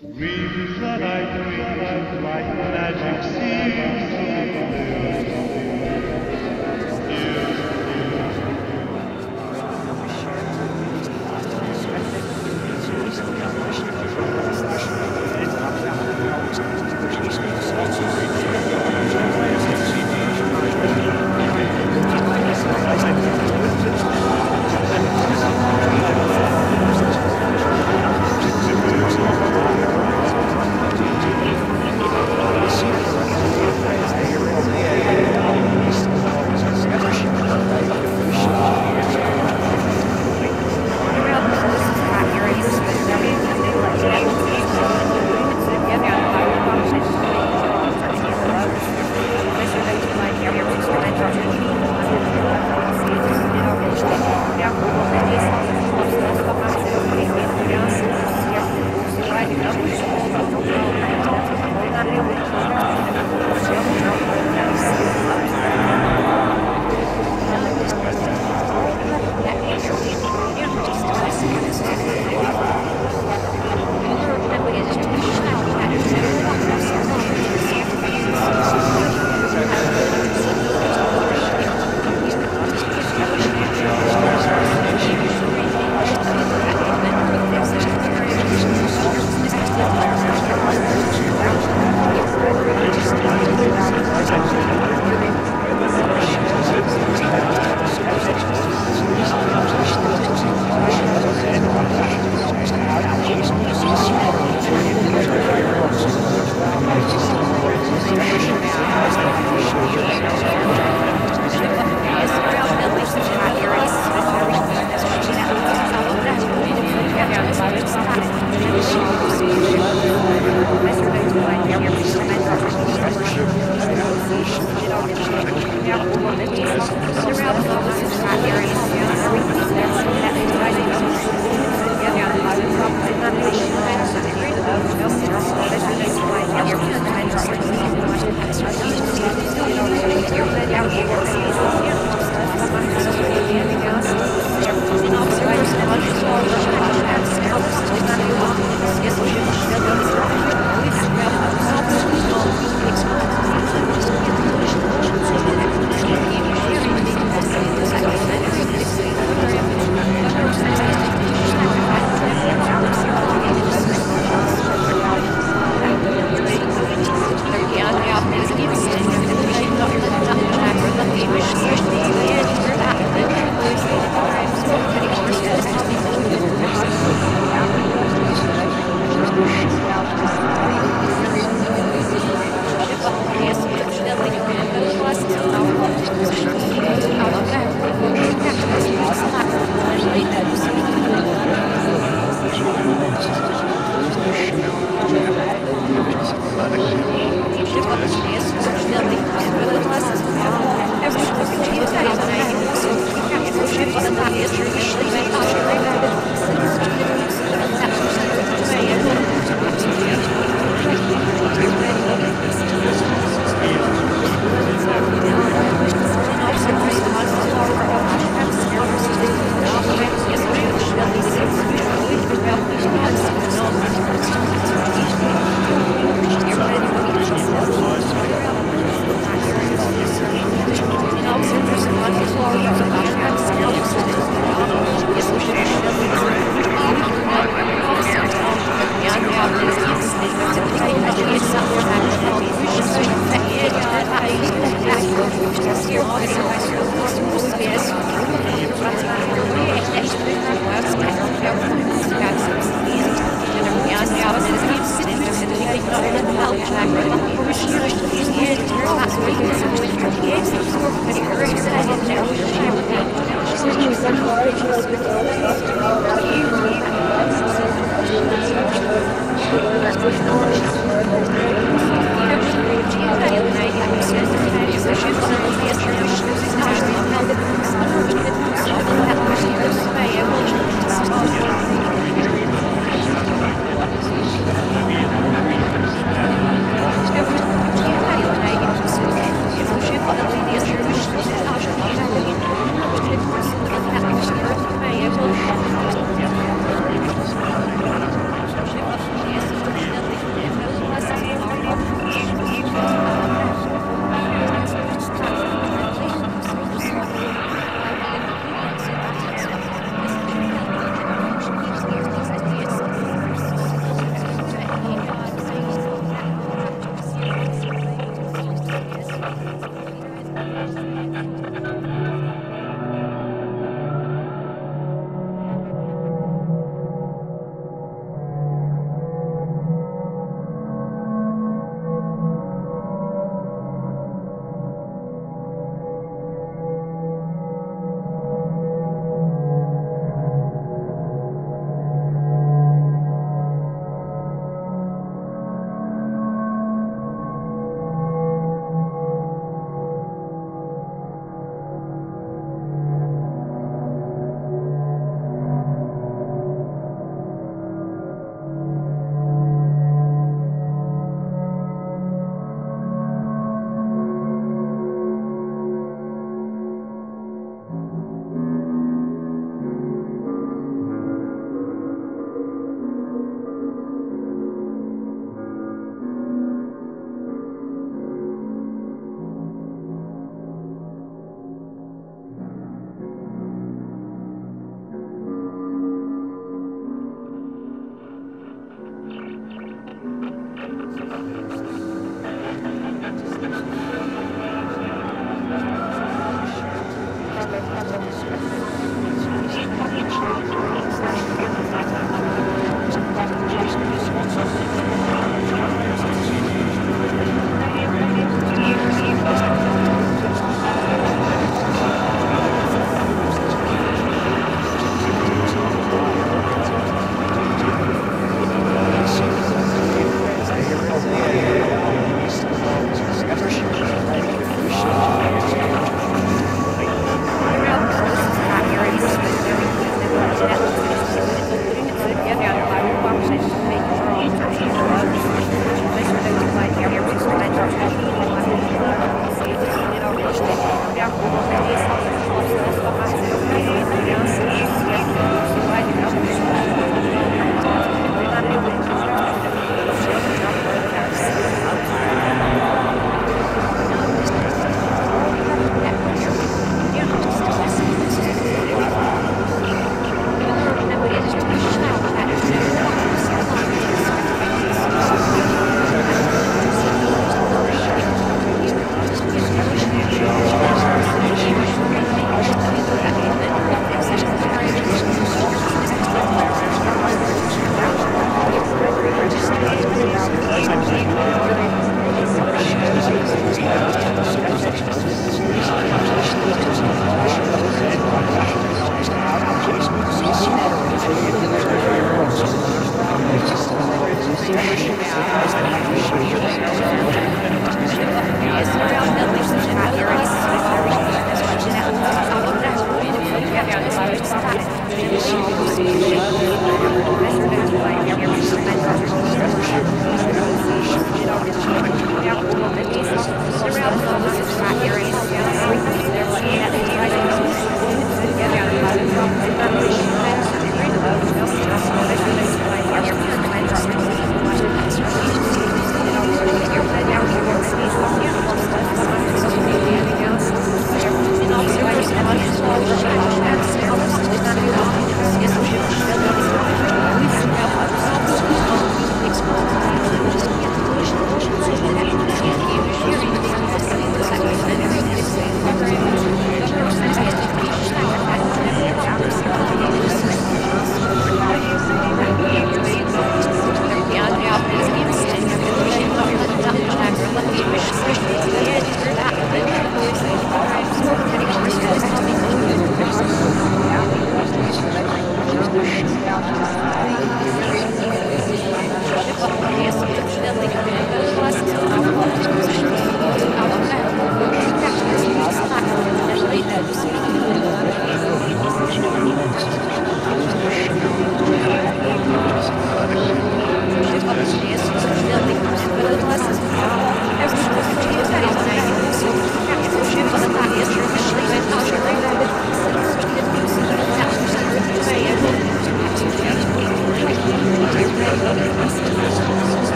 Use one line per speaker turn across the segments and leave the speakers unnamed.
Dreams that I dream like magic seems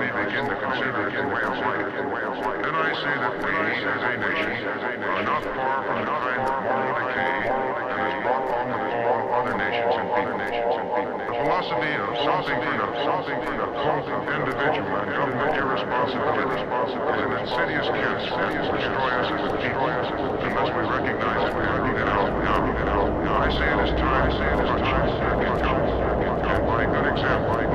many begin to consider it way of life, then I say that we, as a nation, are not far from the kind of moral decay that has brought on the fall of other nations and people. The philosophy of something for nothing, something for the of individual and government irresponsibility is an insidious cancer that will destroy us as a people unless we recognize it and root it out. Now, I say it is time, I say it is time, and by good example,